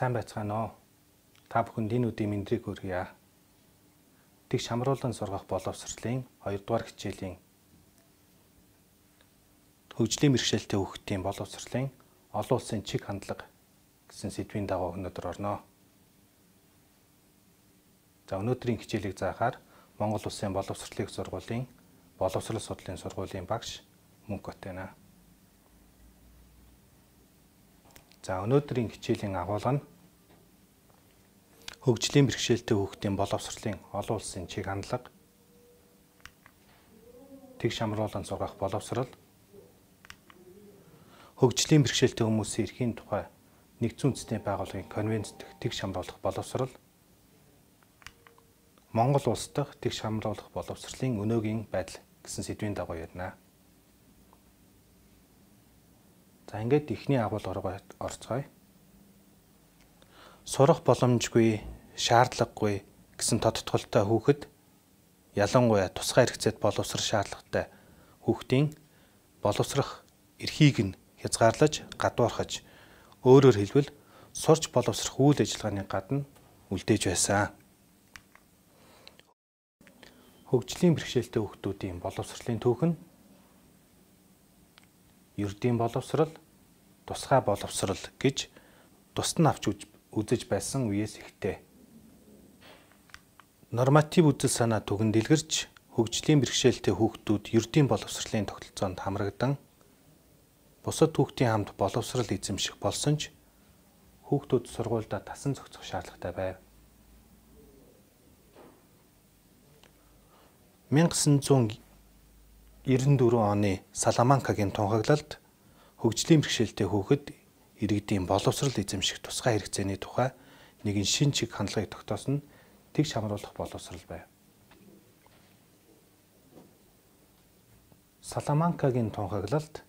Сайн байцгаана уу? Та бүхэнд энэ үеийн мэдрийг хүргье. Тэг шамруулан сургах боловсролын 2 дугаар хичээлийн хөгжлийн бэрхшээлтэй хүүхдийн боловсролын олон улсын чиг хандлага гэсэн сэдвийн дагуу өнөөдөр орно. За өнөөдрийн хичээлийг заахаар Монгол Улсын боловсролын сургуулийн боловсрол судлалын сургуулийн багш мөнгө өтэнэ. За өнөөдрийн хичээлийн агуулга нь хөгжлийн бэрхшээлтэй хүүхдийн боловсролын олон улсын чиг хандлага тэг шамруулан сургах боловсрол хөгжлийн бэрхшээлтэй хүмүүсийн эрхийн тухай нэгдсэн үндэсний байгууллагын конвенц дэх тэг шамруулах боловсрол Монгол улс дахь тэг шамруулах боловсролын өнөөгийн байдал гэсэн сэдвийн дагуу ярина. За ингээд эхний агуулгаар орцгоё. Сурах боломжгүй, шаардлагагүй гэсэн тодтголтой хүүхэд ялангуяа тусгай хэрэгцээт боловсрох шаардлагатай хүүхдийн боловсрох эрхийг нь хязгаарлаж, гадуурхаж өөрөөр хэлбэл сурч боловсрох үйл ажиллагааны гадна үлдээж байсан. Хөгжлийн бэрхшээлтэй хүүхдүүдийн боловсролын түүх нь ердийн боловсрал, тусгай боловсрал гэж тусад нь авч үзэж байсан үеэс ихтэй. Норматив үзэл санаа түгэн дэлгэрч хөгжлийн бэрхшээлтэй хүүхдүүд ердийн боловсролын тогтолцоонд хамрагдан бусад хүүхдийн хамт боловсрал эзэмших болсон ч хүүхдүүд сургуульдаа тасан зохицох шаардлагатай байв. 1900 94 оны Саламанкагийн тунхаглалд хөгжлийн бэрхшээлтэй хүүхэд иргэдийн боловсрал эзэмших тусгай хэрэгцээний тухай нэгэн шин чиг хандлагыг тогтоосон тэг шамруулах боловсрал байв. Саламанкагийн тунхаглалд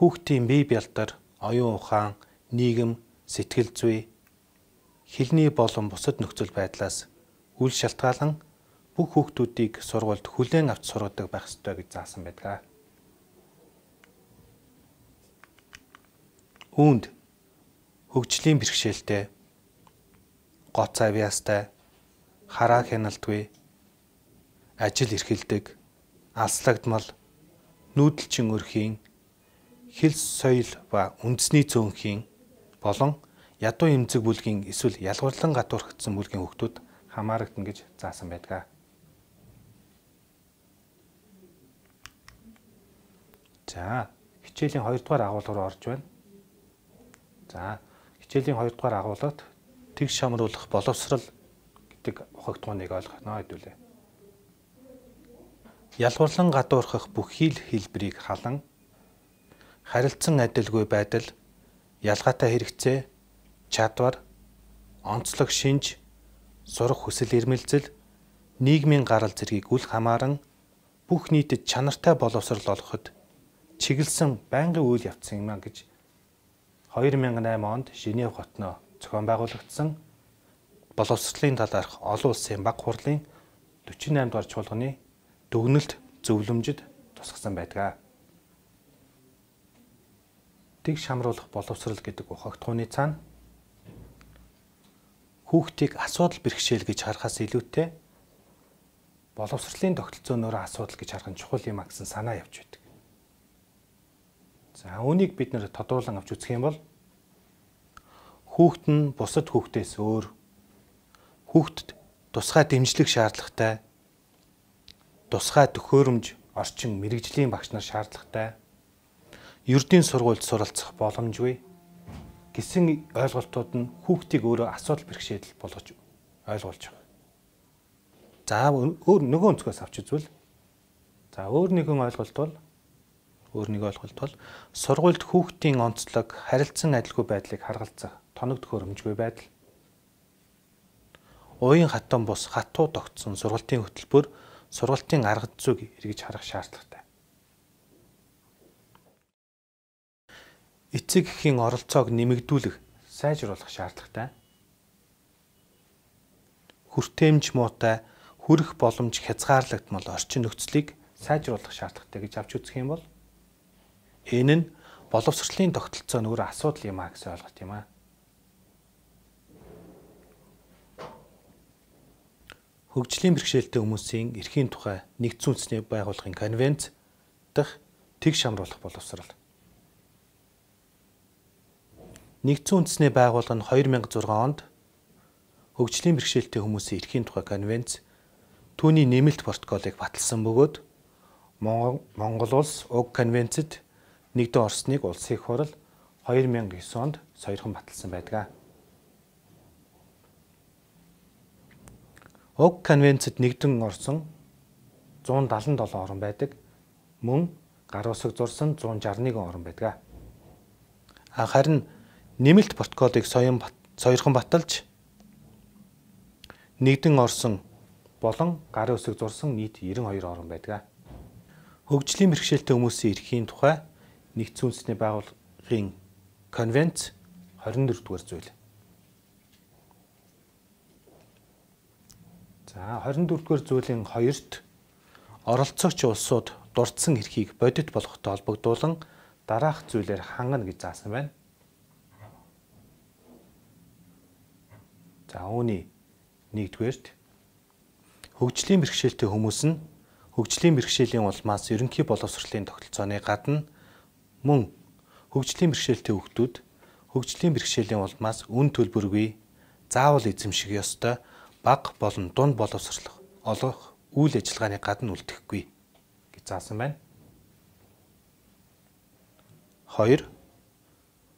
хүүхдийн бие бялдар, оюун ухаан, нийгэм, сэтгэл зүй, хэлний болон бусад нөхцөл байдлаас үл шалтгаалan бүх хүүхдүүдийг сургуульд хүлээн авч сургадаг байх ёстой гэж заасан байдаг. Үүнд хөгжлийн бэрхшээлтэй, гоц авьяастай, хараа хяналтгүй, ажил эрхэлдэг, алслагдмал, нүүдэлчин өрхийн, хэл соёл ба үндэсний цөөнхийн болон ядуу эмзэг бүлгийн эсвэл ялгуурлан гадуурхагдсан бүлгийн хүүхдүүд хамаарагдана гэж заасан байдаг. За хичээлийн 2 дугаар агуулга руу орж байна. За хичээлийн 2 дугаар агуулгад тэгш шамруулах боловсрал гэдэг ухагтгууныг ойлгоно хэдүүлээ. Ялгуурлан гадуурхах бүх хил хэлбэрийг халан харилцан адилгүй байдал, ялгаатай хэрэгцээ, чадвар, онцлог шинж, сурах хүсэл эрмэлзэл, нийгмийн гарал зэргийг үл хамааран бүх нийтэд чанартай боловсрал олгоход чиглэсэн байнгын үйл явцсан юм а гэж 2008 онд Женев хотноо зохион байгуулагдсан боловсролын талаарх олон улсын баг хурлын 48 дугаар чуулганы дүгнэлт зөвлөмжөд тусгасан байдаг. Тэг шамруулах боловсрал гэдэг ухагтхууны цаана хүүхдийг асуудал бэрхшээл гэж харахаас илүүтэй боловсролын тогтолцооноор асуудал гэж харах нь чухал юм а гэсэн санаа явж байдаг. За үүнийг бид нэр тодруулан авч үзэх юм бол хүүхэд нь бусад хүүхдээс өөр хүүхдэд тусгай дэмжлэг шаардлагатай тусгай төхөөрөмж орчин мэрэгжлийн багш нар шаардлагатай ердийн сургуульд суралцах боломжгүй гэсэн ойлголтууд нь хүүхдийг өөрөө асуудал бэрхшээл болгож ойлгуулж байгаа. За өөр нөгөө өнцгөөс авч үзвэл за өөр нэгэн ойлголт бол өөр нэг ойлголт бол сургуульд хүүхдийн онцлог, харилцан адилгүй байдлыг харгалзах тоног төхөөрөмжгүй байдал. Уян хатан бус хатуу тогтсон сургалтын хөтөлбөр сургалтын арга зүйг эргэж харах шаардлагатай. Эцэг эхийн оролцоог нэмэгдүүлэх, сайжруулах шаардлагатай. Хүртээмж муутай хүрэх боломж хязгаарлагдмал орчин нөхцөлийг сайжруулах шаардлагатай гэж авч үзэх юм бол Энэ нь боловсролын тогтолцоо нь өөр асуудал юм а гэсэн ойлголт юм а. Хөгжлийн бэрхшээлтэй хүмүүсийн эрхийн тухай нэгдсэн үндэсний байгууллагын конвенц дах тэг шамруулах боловсрал. Нэгдсэн үндэсний байгууллага нь 2006 онд хөгжлийн бэрхшээлтэй хүмүүсийн эрхийн тухай конвенц түүний нэмэлт протоколыг баталсан бөгөөд Монгол улс уг конвенцэд нэгдэн орсныг улсын их хурал 2009 онд сойрхон баталсан байдаг. Уг конвенцэд нэгдэн орсон 177 орн байдаг. Мөн гар усыг зурсан 161 орн байдаг. Харин нэмэлт протоколыг соён сойрхон баталж нэгдэн орсон болон гарын үсэг зурсан нийт 92 орн байдаг. Хөгжлийн бэрхшээлтэй хүмүүсийн эрхийн тухай нэгдсэн үндэсний байгууллагын конвенц 24 дугаар зүйл. За 24 дугаар зүйлийн 2-т оролцогч улсууд дурдсан эрхийг бодит болгохтой холбогдуулан дараах зүйлээр хангана гэж заасан байна. За үүний нэгдүгээрт хөгжлийн бэрхшээлтэй хүмүүс нь хөгжлийн бэрхшээлийн улмаас ерөнхий боловсролын тогтолцооны гадна мөн хөгжлийн бэрхшээлтэй хүүхдүүд хөгжлийн бэрхшээлийн улмаас үн төлбөргүй заавал эзэмших ёстой баг болон дунд боловсрол олох үйл ажиллагааны гадна үлдэхгүй гэж заасан байна. 2.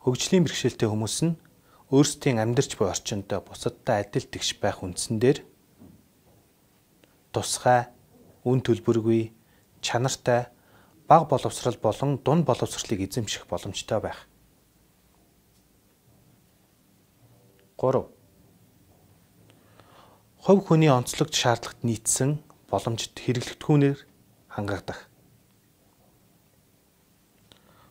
Хөгжлийн бэрхшээлтэй хүмүүс нь өөрсдийн амьдарч буй орчинд бусадтай адил тэгш байх үндсэн дээр тусгай, үн төлбөргүй, чанартай, бага боловсрал болон дунд боловсролыг эзэмших боломжтой байх. 3 хувь хүний онцлогт шаардлагат нийцсэн боломжит хэрэглэгдэхүүнээр хангагдах.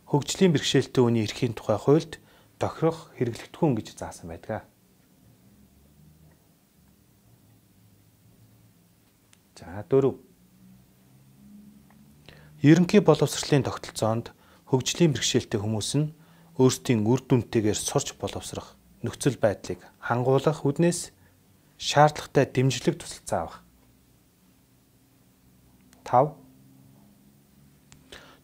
Хөгжлийн бэрхшээлтэй хүний эрхийн тухай хуульд тохирох хэрэглэгдэхүүн гэж заасан байдаг. За дөрөв. Ерөнхий боловсролын тогтолцоонд хөгжлийн бэрхшээлтэй хүмүүс нь өөрсдийн үр дүнтэйгээр сурч боловсрох нөхцөл байдлыг хангуулах үднээс шаардлагатай дэмжлэг тусалцаа авах. 5.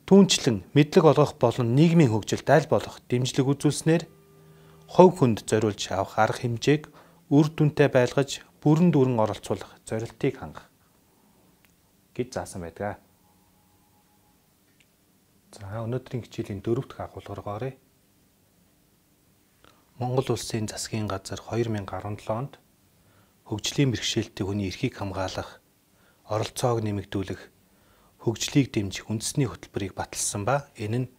Түүнчлэн мэдлэг олгох болон нийгмийн хөгжилд аль болох дэмжлэг үзүүлснээр хувь хүнд зориулж авах арга хэмжээг үр дүнтэй байлгаж бүрэн дүүрэн оролцуулах зорилтыг хангах гэж заасан байдаг. За өнөөдрийн хичээлийн дөрөв дэх агуулгаар оръё. Монгол улсын засгийн газар 2017 онд хөгжлийн бэрхшээлтэй хүний эрхийг хамгаалах, оролцоог нэмэгдүүлэх, хөгжлийг дэмжих үндэсний хөтөлбөрийг баталсан ба энэ нь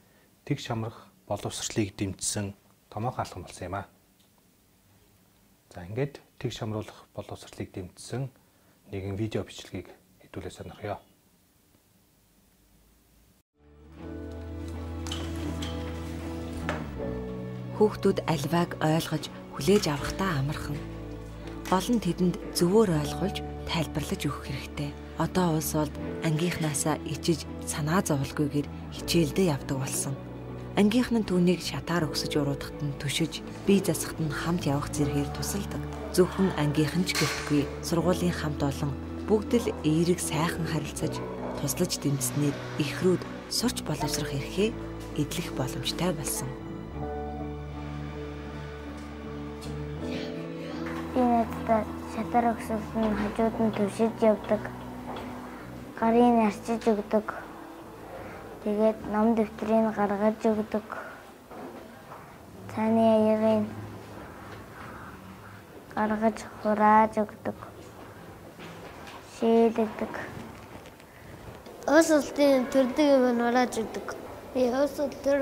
тэг шамрах боловсролыг дэмжсэн томоохон алхам болсон юм а. За ингээд тэг шамруулах боловсролыг дэмжсэн нэгэн видео бичлэгийг хэдүүлээ сонирхъё. Хүүхдүүд альвааг ойлгож хүлээж авахтаа амархан гол нь тэдэнд зөвөр ойлгуулж тайлбарлаж өгөх хэрэгтэй. Одоо улс бол ангийнхнаасаа ичиж санаа зовлгүйгээр хичээлдээ явдаг болсон. Ангийнх нь түүнийг шатаар өгсөж уруудахад нь төшөж, бие засахад нь хамт явах зэрэгээр тусалдаг. Зөвхөн ангийнхан ч гэлтгүй сургуулийн хамт олон бүгд л эерэг сайхан харилцаж туслаж дэмжснээр ихрүүд сурч боловсрох эрхээ эдлэх боломжтой болсон. Надад шатар өгсөд нь хажууд нь төвшиж явдаг. Гарын арчиж өгдөг. Тэгээд ном дэвтрийг гаргаж өгдөг. Цааны аягийг гаргаж хурааж өгдөг. Шээлэгдэг. Ус ултын төрдөг юм нурааж өгдөг. Би ус төр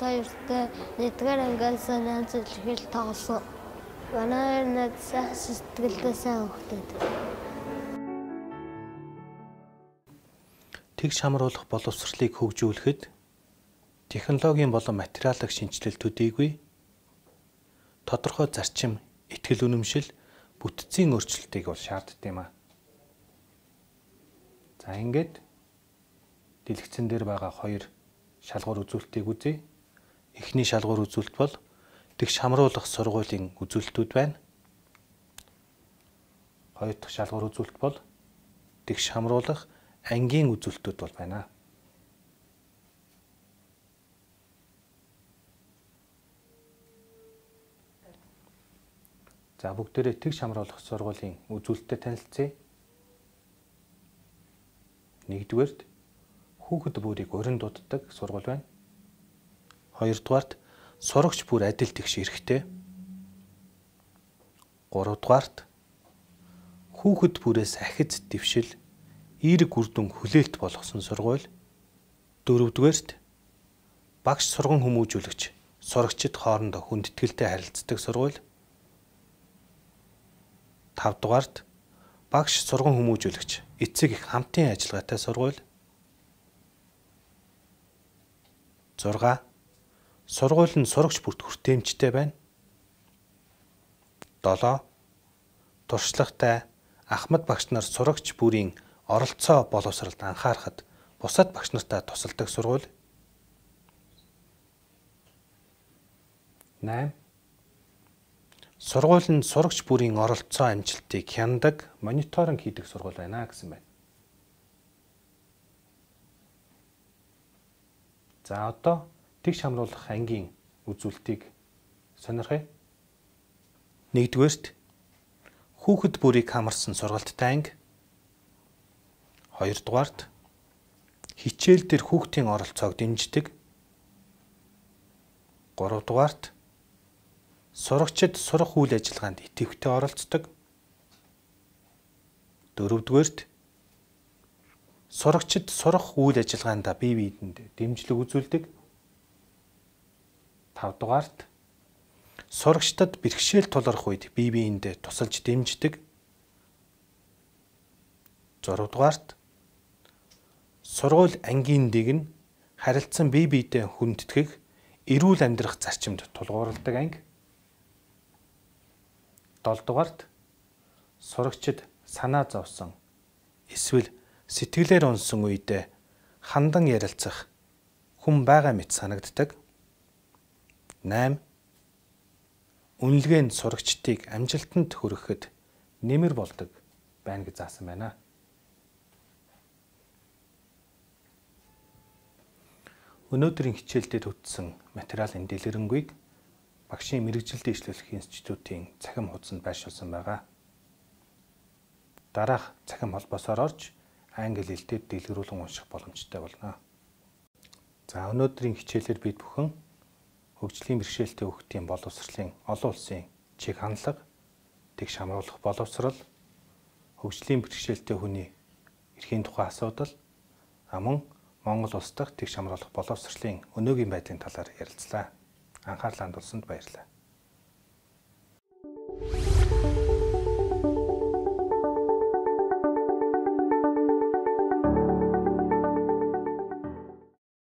таартай нэгдүгээр ангиас нанц хэлхэл тоглосон. Манай нэг сайхан сэтгэлдээ сайн хөхтэй. Тэг шамруулах боловсролыг хөгжүүлэхэд технологийн болон материалын шинжилэл төдийгүй тодорхой зарчим, ихтгэл үнэмшил, бүтцийн өөрчлөлтийг бол шаарддаг юм а. За ингээд дэлгэцэн дээр байгаа хоёр шалгуур үзүүлэлтийг үзье. эхний шалгуур үзүүлэлт бол тэгш хамруулах сургуулийн үзүүлэлтүүд байна. Хоёр дахь шалгуур үзүүлэлт бол тэгш хамруулах ангийн үзүүлэлтүүд бол байна. За бүгдээрээ тэгш хамруулах сургуулийн үзүүлэлттэй танилцъя. Нэгдүгээрт хүүхэд бүрийг урин дууддаг сургууль байна. Хоёрдугаарт сурагч бүр адил тэгш эрэхтэй. Гуравдугаарт хүүхэд бүрээс ахиц дэвшил эерэг үрдүн хүлээлт болгосон сургууль. Дөрөвдүгээрт багш сурган хүмүүжүүлэгч сурагчид хоорондоо хүндэтгэлтэй харилцдаг сургууль. 5 дугаарт багш сурган хүмүүжүүлэгч эцэг их хамтын ажиллагаатай сургууль 6 сургууль нь сурагч бүрт хүртээмжтэй байна. 7 туршлагатай Ахмад багш нар сурагч бүрийн оролцоо боловсролд анхаарахад бусад багш нартай тусалдаг сургууль. 8 Сургууль нь сурагч бүрийн оролцоо амжилтыг хяндаг, мониторинг хийдэг сургууль байна гэсэн байна. За одоо тэгш хамруулах ангийн үзүүлэлтийг сонирхъя. Нэгдүгээрт хүүхэд бүрийг хамарсан сургалттай анги. Хоёрдугаарт хичээл дээр хүүхдийн оролцоог дэмждэг. Гуравдугаарт сурагчид сурах үйл ажиллагаанд идэвхтэй оролцдог. Дөрөвдүгээрт сурагчид сурах үйл ажиллагаанд бие биедэнд дэмжлэг үзүүлдэг. Тавдугаарт сурагчдад бэрхшээл тулгарх үед бие биеиндээ тусалж дэмждэг. Зургадугаарт сургууль ангийн дэг нь харилцан бие биедээ хүндэтгэх эрүүл амьдрах зарчимд тулгуурладаг анги. 7 дугаарт сурагчид санаа зовсон эсвэл сэтгэлээр унсан үедээ хандан ярилцах хүн байгаа мэт санагддаг. 8 үнэлгээ нь сурагчдыг амжилтанд хүрэхэд нэмэр болдог байна гэж заасан байна. Өнөөдрийн хичээлдээ төвтсөн материалын дэлгэрэнгүй багшийн мэрэгжилтэд ишлүүлэх институтын цахим хуудсанд байршуулсан байгаа. Дараах цахим холбоосоор орж англи хэлээр дэлгэрүүлэн унших боломжтой болно. За өнөөдрийн хичээлээр бид бүхэн хөгжлийн бэрхшээлтэй хүүхдийн боловсролын олон улсын чиг хандлага, тэгш хамруулах боловсрол, хөгжлийн бэрхшээлтэй хүний эрхийн тухай асуудал, мөн Монгол улс дахь тэгш хамруулах боловсролын өнөөгийн байдлын талаар ярилцлаа анхаарлаа хандуулсанд баярлалаа.